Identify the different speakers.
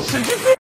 Speaker 1: 神经病